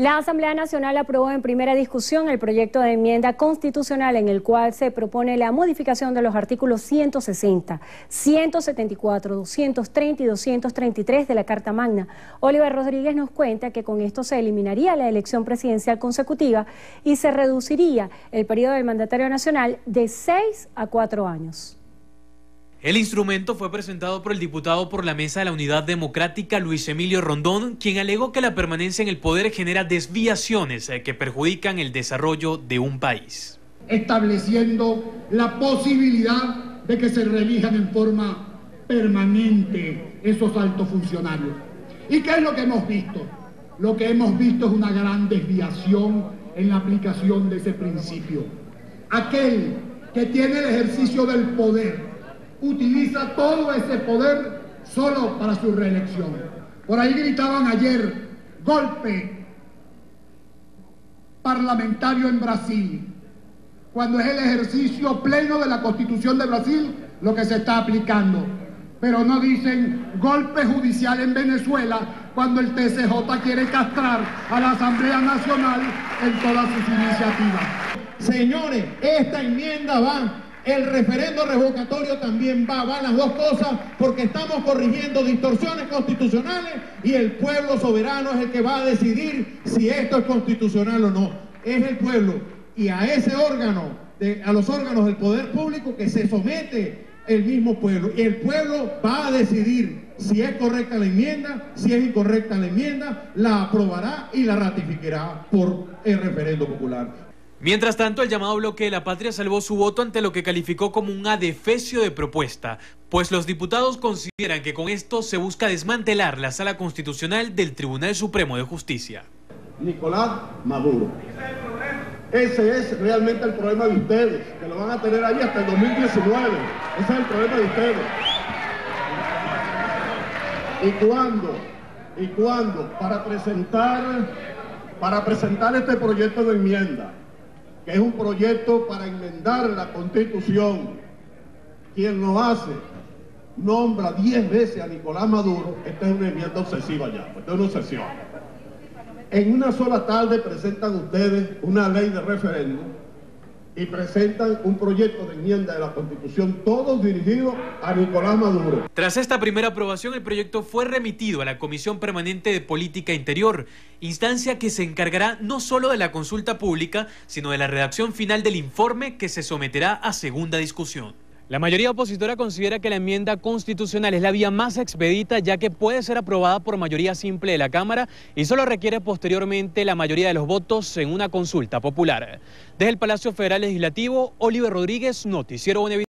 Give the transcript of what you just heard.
La Asamblea Nacional aprobó en primera discusión el proyecto de enmienda constitucional en el cual se propone la modificación de los artículos 160, 174, 230 y 233 de la Carta Magna. Oliver Rodríguez nos cuenta que con esto se eliminaría la elección presidencial consecutiva y se reduciría el periodo del mandatario nacional de seis a cuatro años. El instrumento fue presentado por el diputado por la Mesa de la Unidad Democrática Luis Emilio Rondón, quien alegó que la permanencia en el poder genera desviaciones eh, que perjudican el desarrollo de un país. Estableciendo la posibilidad de que se reelijan en forma permanente esos altos funcionarios. ¿Y qué es lo que hemos visto? Lo que hemos visto es una gran desviación en la aplicación de ese principio. Aquel que tiene el ejercicio del poder utiliza todo ese poder solo para su reelección. Por ahí gritaban ayer, golpe parlamentario en Brasil, cuando es el ejercicio pleno de la constitución de Brasil lo que se está aplicando. Pero no dicen golpe judicial en Venezuela cuando el TCJ quiere castrar a la Asamblea Nacional en todas sus iniciativas. Señores, esta enmienda va el referendo revocatorio también va, van las dos cosas porque estamos corrigiendo distorsiones constitucionales y el pueblo soberano es el que va a decidir si esto es constitucional o no. Es el pueblo y a ese órgano, a los órganos del poder público que se somete el mismo pueblo. Y el pueblo va a decidir si es correcta la enmienda, si es incorrecta la enmienda, la aprobará y la ratificará por el referendo popular. Mientras tanto, el llamado bloque de la patria salvó su voto ante lo que calificó como un adefesio de propuesta, pues los diputados consideran que con esto se busca desmantelar la sala constitucional del Tribunal Supremo de Justicia. Nicolás Maduro. Ese es realmente el problema de ustedes, que lo van a tener ahí hasta el 2019. Ese es el problema de ustedes. ¿Y cuándo? ¿Y cuándo? Para presentar, para presentar este proyecto de enmienda que es un proyecto para enmendar la constitución. Quien lo hace nombra diez veces a Nicolás Maduro, esta es una enmienda obsesiva ya, esta es una obsesión. En una sola tarde presentan ustedes una ley de referéndum y presentan un proyecto de enmienda de la Constitución, todos dirigidos a Nicolás Maduro. Tras esta primera aprobación, el proyecto fue remitido a la Comisión Permanente de Política Interior, instancia que se encargará no solo de la consulta pública, sino de la redacción final del informe que se someterá a segunda discusión. La mayoría opositora considera que la enmienda constitucional es la vía más expedita ya que puede ser aprobada por mayoría simple de la Cámara y solo requiere posteriormente la mayoría de los votos en una consulta popular. Desde el Palacio Federal Legislativo, Oliver Rodríguez, Noticiero Bonevista.